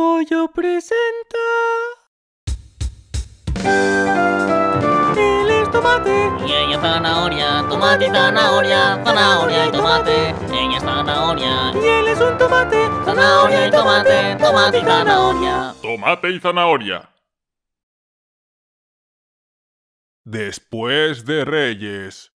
Pollo presenta. Él es tomate. Y ella es zanahoria, tomate y zanahoria, zanahoria y tomate. Ella es zanahoria, Y él es un tomate. zanahoria y tomate, tomate y zanahoria. Tomate y zanahoria. Después de Reyes.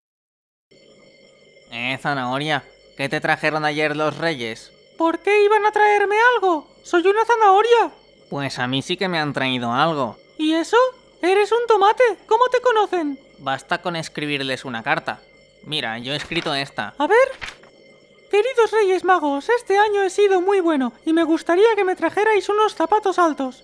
Eh, zanahoria, ¿qué te trajeron ayer los reyes? ¿Por qué iban a traerme algo? Soy una zanahoria. Pues a mí sí que me han traído algo. ¿Y eso? Eres un tomate. ¿Cómo te conocen? Basta con escribirles una carta. Mira, yo he escrito esta. A ver. Queridos Reyes Magos, este año he sido muy bueno y me gustaría que me trajerais unos zapatos altos.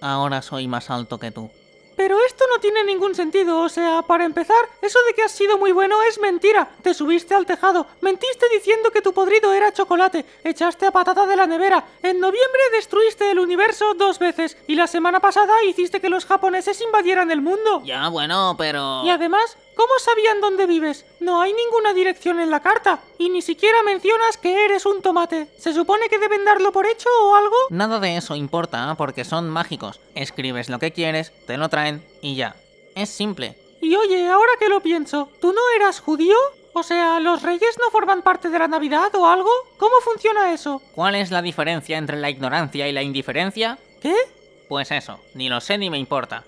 Ahora soy más alto que tú. Pero esto no tiene ningún sentido, o sea, para empezar, eso de que has sido muy bueno es mentira. Te subiste al tejado, mentiste diciendo que tu podrido era chocolate, echaste a patata de la nevera, en noviembre destruiste el universo dos veces y la semana pasada hiciste que los japoneses invadieran el mundo. Ya, bueno, pero... Y además, ¿cómo sabían dónde vives? No hay ninguna dirección en la carta y ni siquiera mencionas que eres un tomate. ¿Se supone que deben darlo por hecho o algo? Nada de eso importa, porque son mágicos. Escribes lo que quieres, te lo traen y ya. Es simple. Y oye, ahora que lo pienso, ¿tú no eras judío? O sea, ¿los reyes no forman parte de la Navidad o algo? ¿Cómo funciona eso? ¿Cuál es la diferencia entre la ignorancia y la indiferencia? ¿Qué? Pues eso, ni lo sé ni me importa.